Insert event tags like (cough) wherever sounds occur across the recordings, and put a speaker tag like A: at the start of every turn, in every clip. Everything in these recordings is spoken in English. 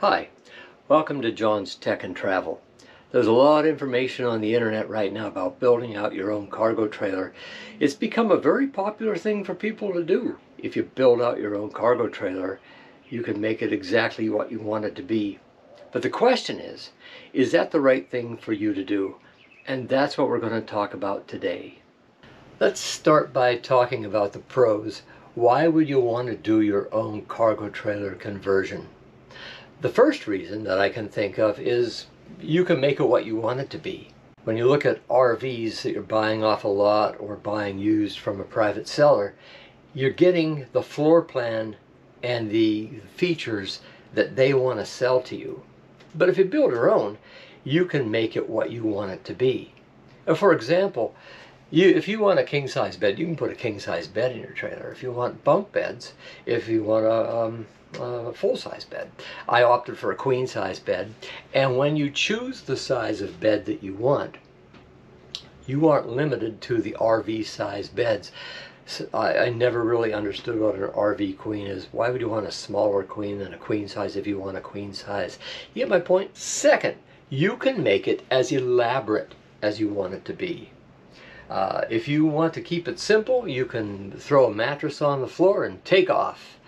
A: Hi, welcome to John's Tech and Travel. There's a lot of information on the internet right now about building out your own cargo trailer. It's become a very popular thing for people to do. If you build out your own cargo trailer, you can make it exactly what you want it to be. But the question is, is that the right thing for you to do? And that's what we're going to talk about today. Let's start by talking about the pros. Why would you want to do your own cargo trailer conversion? The first reason that I can think of is you can make it what you want it to be. When you look at RVs that you're buying off a lot or buying used from a private seller, you're getting the floor plan and the features that they want to sell to you. But if you build your own, you can make it what you want it to be. Uh, for example, you, if you want a king size bed, you can put a king size bed in your trailer. If you want bunk beds, if you want a um, a full-size bed. I opted for a queen-size bed, and when you choose the size of bed that you want, you aren't limited to the RV size beds. So I, I, never really understood what an RV queen is. Why would you want a smaller queen than a queen size if you want a queen size? You get my point? Second, you can make it as elaborate as you want it to be. Uh, if you want to keep it simple, you can throw a mattress on the floor and take off.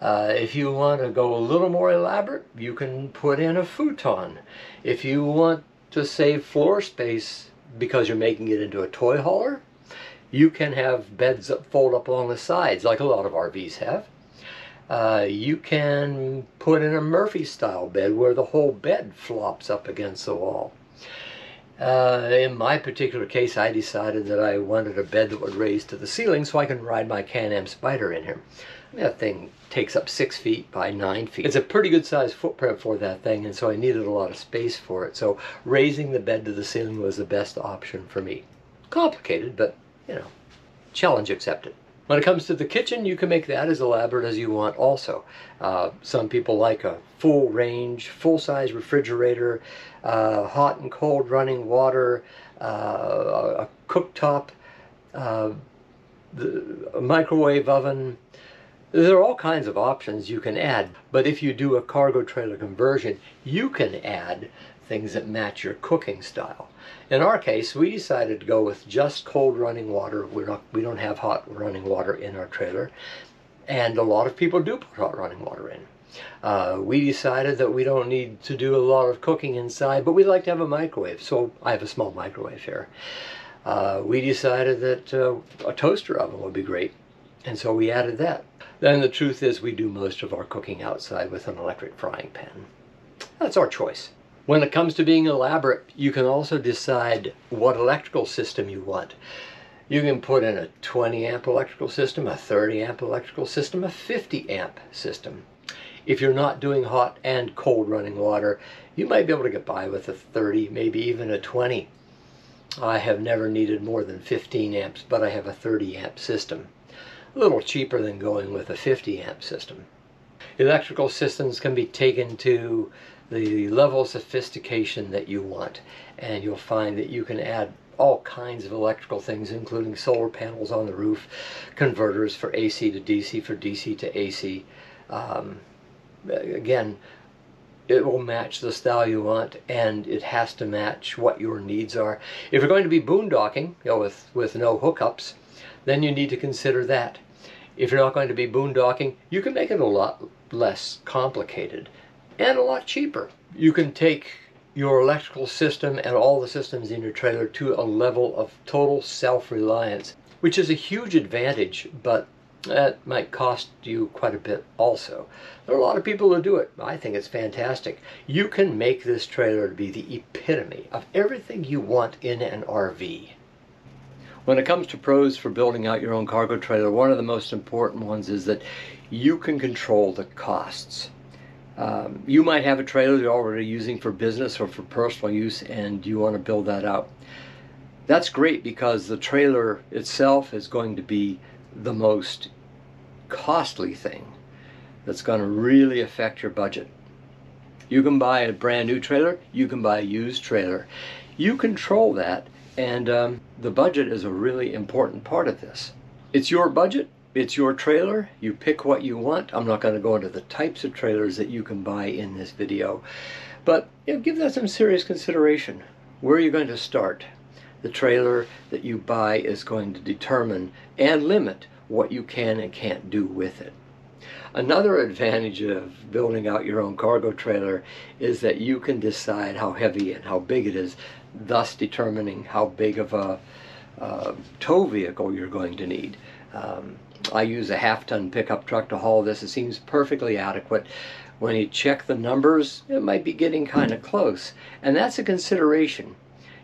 A: Uh, if you want to go a little more elaborate, you can put in a futon. If you want to save floor space because you're making it into a toy hauler, you can have beds that fold up along the sides like a lot of RVs have. Uh, you can put in a Murphy style bed where the whole bed flops up against the wall. Uh, in my particular case, I decided that I wanted a bed that would raise to the ceiling so I can ride my Can-Am Spyder in here. That thing takes up six feet by nine feet. It's a pretty good sized footprint for that thing, and so I needed a lot of space for it. So raising the bed to the ceiling was the best option for me. Complicated, but you know, challenge accepted. When it comes to the kitchen, you can make that as elaborate as you want also. Uh, some people like a full range, full-size refrigerator, uh, hot and cold running water, uh, a cooktop, uh, the, a microwave oven, there are all kinds of options you can add, but if you do a cargo trailer conversion, you can add things that match your cooking style. In our case, we decided to go with just cold running water. We're not, we don't have hot running water in our trailer, and a lot of people do put hot running water in. Uh, we decided that we don't need to do a lot of cooking inside, but we like to have a microwave, so I have a small microwave here. Uh, we decided that uh, a toaster oven would be great, and so we added that. Then the truth is we do most of our cooking outside with an electric frying pan. That's our choice. When it comes to being elaborate, you can also decide what electrical system you want. You can put in a 20 amp electrical system, a 30 amp electrical system, a 50 amp system. If you're not doing hot and cold running water, you might be able to get by with a 30, maybe even a 20. I have never needed more than 15 amps, but I have a 30 amp system a little cheaper than going with a 50 amp system. Electrical systems can be taken to the level of sophistication that you want and you'll find that you can add all kinds of electrical things including solar panels on the roof, converters for AC to DC, for DC to AC. Um, Uh, again, it will match the style you want and it has to match what your needs are. If you're going to be boondocking you know, with, with no hookups, then you need to consider that. If you're not going to be boondocking, you can make it a lot less complicated and a lot cheaper. You can take your electrical system and all the systems in your trailer to a level of total self-reliance, which is a huge advantage, but that might cost you quite a bit also. There are a lot of people who do it. I think it's fantastic. You can make this trailer to be the epitome of everything you want in an RV. When it comes to pros for building out your own cargo trailer, one of the most important ones is that you can control the costs. Um, you might have a trailer you're already using for business or for personal use and you want to build that out. That's great because the trailer itself is going to be the most costly thing that's going to really affect your budget. You can buy a brand new trailer, you can buy a used trailer. You control that and um, the budget is a really important part of this. It's your budget, it's your trailer. You pick what you want. I'm not going to go into the types of trailers that you can buy in this video. But you know, give that some serious consideration. Where are you going to start? The trailer that you buy is going to determine and limit what you can and can't do with it. Another advantage of building out your own cargo trailer is that you can decide how heavy and how big it is, thus determining how big of a uh, tow vehicle you're going to need. Um, I use a half-ton pickup truck to haul this. It seems perfectly adequate. When you check the numbers, it might be getting kind of close. And that's a consideration.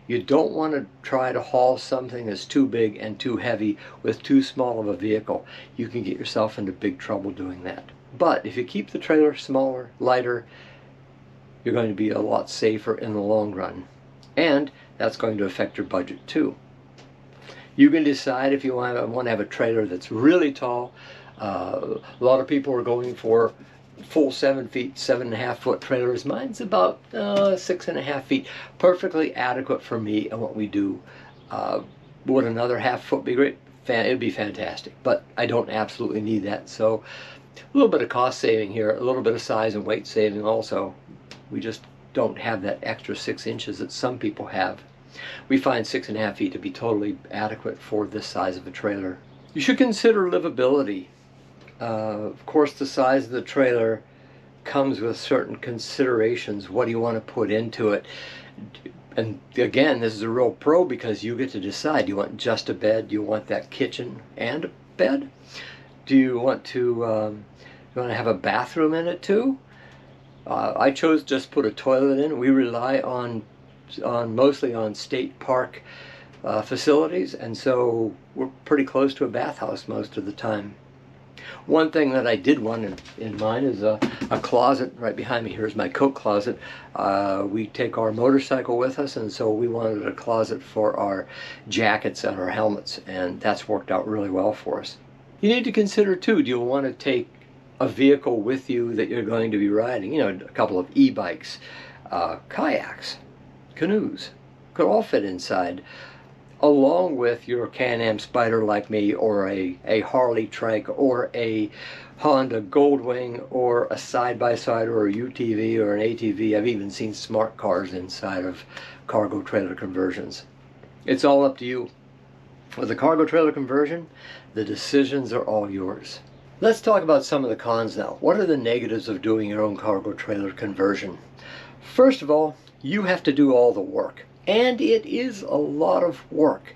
A: You don't want to try to haul something that's too big and too heavy with too small of a vehicle. You can get yourself into big trouble doing that. But if you keep the trailer smaller, lighter, you're going to be a lot safer in the long run. And that's going to affect your budget too. You can decide if you want to, want to have a trailer that's really tall. Uh, a lot of people are going for full seven feet, seven and a half foot trailers. Mine's about uh, six and a half feet, perfectly adequate for me and what we do. Uh, would another half foot be great? Fan it'd be fantastic, but I don't absolutely need that. So a little bit of cost saving here, a little bit of size and weight saving also. We just don't have that extra six inches that some people have. We find six and a half feet to be totally adequate for this size of a trailer. You should consider livability. Uh, of course, the size of the trailer comes with certain considerations. What do you want to put into it? And again, this is a real pro because you get to decide. Do you want just a bed? Do you want that kitchen and a bed? Do you want to um, you want to have a bathroom in it too? Uh, I chose just put a toilet in. We rely on on mostly on state park uh, facilities, and so we're pretty close to a bathhouse most of the time. One thing that I did want in, in mind is a, a, closet right behind me. Here's my coat closet. Uh, we take our motorcycle with us, and so we wanted a closet for our jackets and our helmets, and that's worked out really well for us. You need to consider too, do you want to take a vehicle with you that you're going to be riding? You know, a couple of e-bikes, uh, kayaks, canoes could all fit inside along with your Can-Am Spyder like me or a, a Harley Trike or a Honda Goldwing or a side-by-side -side or a UTV or an ATV. I've even seen smart cars inside of cargo trailer conversions. It's all up to you. With the cargo trailer conversion, the decisions are all yours. Let's talk about some of the cons now. What are the negatives of doing your own cargo trailer conversion? First of all, you have to do all the work. And it is a lot of work.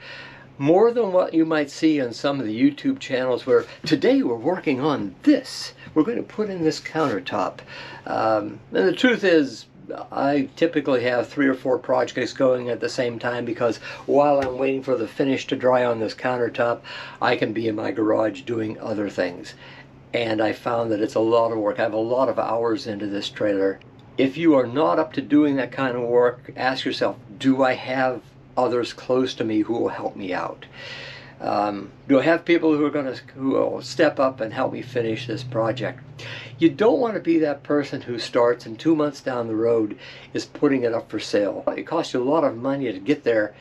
A: More than what you might see on some of the YouTube channels where today we're working on this. We're going to put in this countertop. Um, and the truth is, I typically have three or four projects going at the same time because while I'm waiting for the finish to dry on this countertop, I can be in my garage doing other things. And I found that it's a lot of work. I have a lot of hours into this trailer if you are not up to doing that kind of work, ask yourself, do I have others close to me who will help me out? Um, do I have people who are going to who will step up and help me finish this project? You don't want to be that person who starts and two months down the road is putting it up for sale. It costs you a lot of money to get there,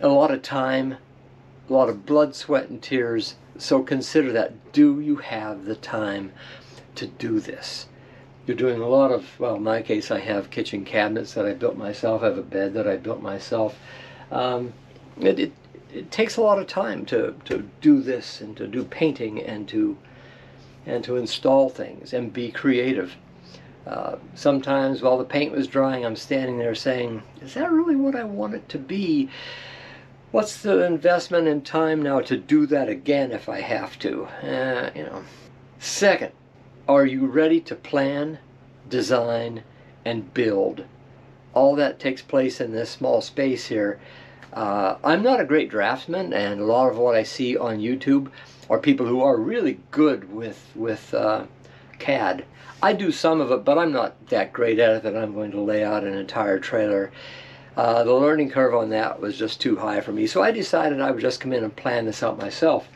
A: a lot of time, a lot of blood, sweat, and tears. So consider that. Do you have the time to do this? You're doing a lot of, well, in my case, I have kitchen cabinets that I built myself. I have a bed that I built myself. Um, it, it, it, takes a lot of time to, to do this and to do painting and to, and to install things and be creative. Uh, sometimes while the paint was drying, I'm standing there saying, is that really what I want it to be? What's the investment in time now to do that again if I have to? Uh, you know. Second, are you ready to plan, design, and build? All that takes place in this small space here. Uh, I'm not a great draftsman, and a lot of what I see on YouTube are people who are really good with with uh, CAD. I do some of it, but I'm not that great at it that I'm going to lay out an entire trailer. Uh, the learning curve on that was just too high for me, so I decided I would just come in and plan this out myself.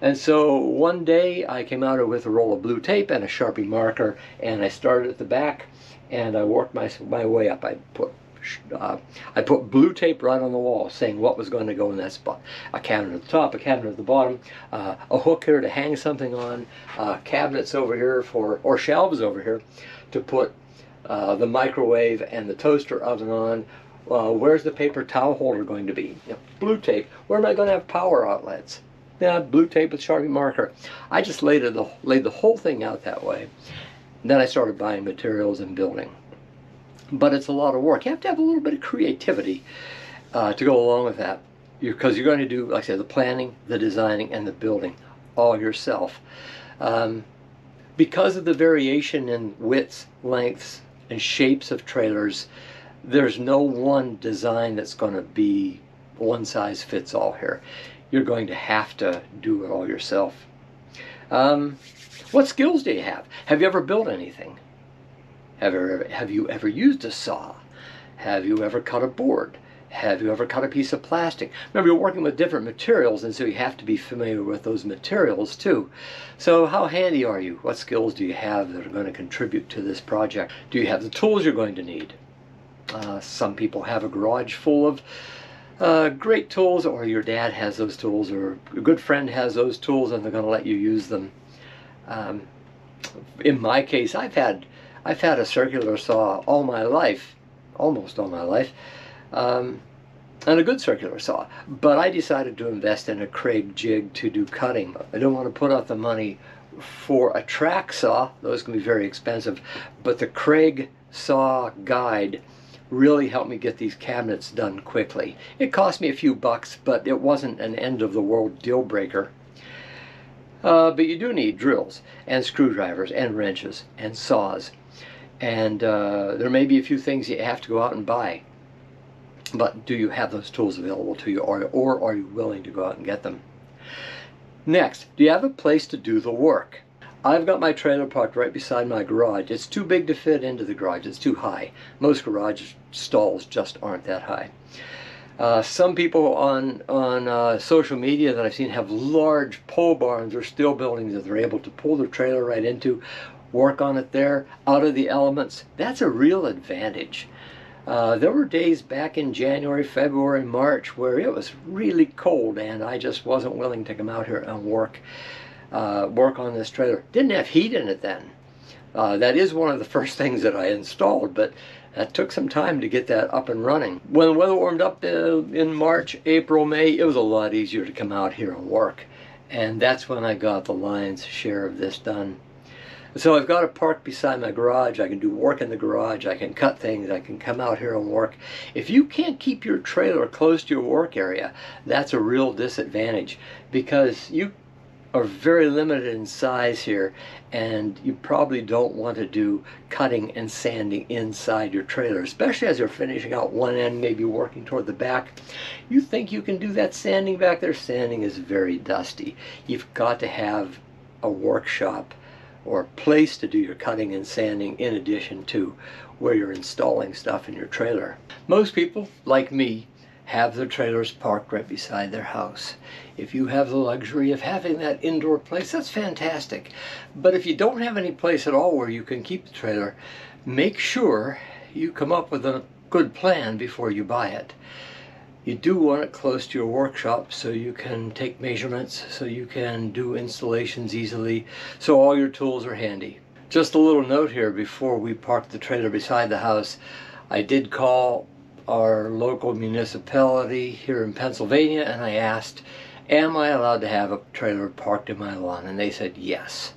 A: And so one day I came out with a roll of blue tape and a Sharpie marker and I started at the back and I worked my, my way up. I put uh, I put blue tape right on the wall saying what was going to go in that spot. A cabinet at the top, a cabinet at the bottom, uh, a hook here to hang something on, uh, cabinets over here for, or shelves over here to put uh, the microwave and the toaster oven on. Uh, where's the paper towel holder going to be? blue tape. Where am I going to have power outlets? Yeah, blue tape with Sharpie marker. I just laid, it, laid the whole thing out that way. then I started buying materials and building but it's a lot of work. You have to have a little bit of creativity uh, to go along with that because you're, you're, going to do, like I said, the planning, the designing, and the building all yourself. Um, because of the variation in widths, lengths, and shapes of trailers, there's no one design that's going to be one size fits all here. You're going to have to do it all yourself. Um, what skills do you have? Have you ever built anything? Have you, ever, have you ever used a saw? Have you ever cut a board? Have you ever cut a piece of plastic? Remember, you're working with different materials, and so you have to be familiar with those materials too. So, how handy are you? What skills do you have that are going to contribute to this project? Do you have the tools you're going to need? Uh, some people have a garage full of uh, great tools, or your dad has those tools, or a good friend has those tools, and they're going to let you use them. Um, in my case, I've had I've had a circular saw all my life, almost all my life, um, and a good circular saw. But I decided to invest in a Kreg jig to do cutting. I don't want to put out the money for a track saw. Those can be very expensive. But the Kreg saw guide really helped me get these cabinets done quickly. It cost me a few bucks, but it wasn't an end of the world deal breaker. Uh, but you do need drills and screwdrivers and wrenches and saws and uh, there may be a few things you have to go out and buy. But do you have those tools available to you, or, or are you willing to go out and get them? Next, do you have a place to do the work? I've got my trailer parked right beside my garage. It's too big to fit into the garage. It's too high. Most garage stalls just aren't that high. Uh, some people on on uh, social media that I've seen have large pole barns or steel buildings that they're able to pull their trailer right into work on it there, out of the elements. That's a real advantage. Uh, there were days back in January, February, March where it was really cold and I just wasn't willing to come out here and work uh, work on this trailer. Didn't have heat in it then. Uh, that is one of the (laughs) first things that I installed, but that took some time to get that up and running. When the weather warmed up uh, in March, April, May, it was a lot easier to come out here and work. And that's when I got the lion's share of this done. So I've got a park beside my garage. I can do work in the garage. I can cut things. I can come out here and work. If you can't keep your trailer close to your work area, that's a real disadvantage because you are very limited in size here and you probably don't want to do cutting and sanding inside your trailer especially as you're finishing out one end maybe working toward the back. You think you can do that sanding back there? Sanding is very dusty. You've got to have a workshop or place to do your cutting and sanding in addition to where you're installing stuff in your trailer. Most people, like me, have their trailers parked right beside their house. If you have the luxury of having that indoor place, that's fantastic. But if you don't have any place at all where you can keep the trailer, make sure you come up with a good plan before you buy it. You do want it close to your workshop so you can take measurements, so you can do installations easily, so all your tools are handy. Just a little note here before we park the trailer beside the house. I did call our local municipality here in Pennsylvania and I asked, am I allowed to have a trailer parked in my lawn? And they said yes.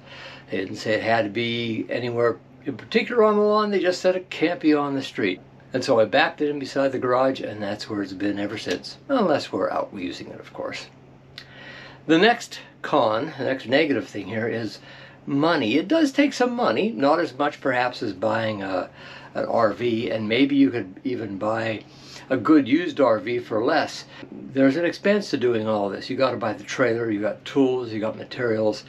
A: They didn't say it had to be anywhere in particular on the lawn, they just said it can't be on the street. And so I backed it in beside the garage, and that's where it's been ever since. Unless we're out using it, of course. The next con, the next negative thing here is money. It does take some money, not as much perhaps as buying a, an RV, and maybe you could even buy a good used RV for less. There's an expense to doing all this. You got to buy the trailer, you got tools, you got materials,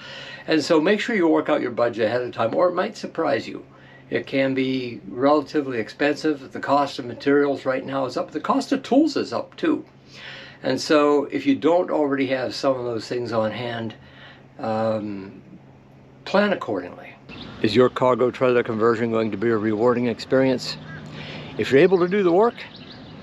A: and so make sure you work out your budget ahead of time, or it might surprise you. It can be relatively expensive. The cost of materials right now is up. The cost of tools is up too. And so if you don't already have some of those things on hand, um, plan accordingly. Is your cargo trailer conversion going to be a rewarding experience? If you're able to do the work,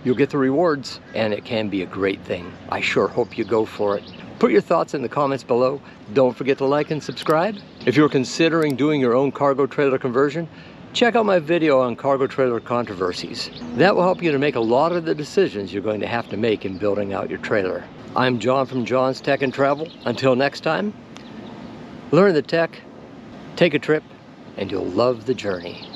A: you'll get the rewards and it can be a great thing. I sure hope you go for it. Put your thoughts in the comments below. Don't forget to like and subscribe. If you're considering doing your own cargo trailer conversion, check out my video on cargo trailer controversies. That will help you to make a lot of the decisions you're going to have to make in building out your trailer. I'm John from John's Tech and Travel. Until next time, learn the tech, take a trip, and you'll love the journey.